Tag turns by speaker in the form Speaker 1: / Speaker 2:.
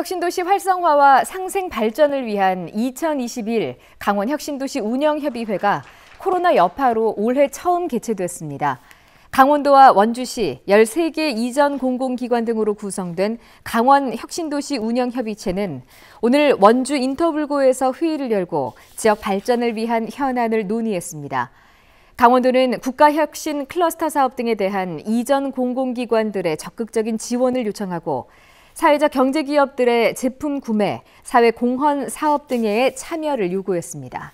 Speaker 1: 혁신도시 활성화와 상생 발전을 위한 2021 강원 혁신도시 운영협의회가 코로나 여파로 올해 처음 개최됐습니다. 강원도와 원주시 13개 이전 공공기관 등으로 구성된 강원 혁신도시 운영협의체는 오늘 원주 인터불고에서 회의를 열고 지역 발전을 위한 현안을 논의했습니다. 강원도는 국가혁신 클러스터 사업 등에 대한 이전 공공기관들의 적극적인 지원을 요청하고 사회적 경제기업들의 제품 구매, 사회 공헌 사업 등에 참여를 요구했습니다.